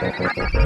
Música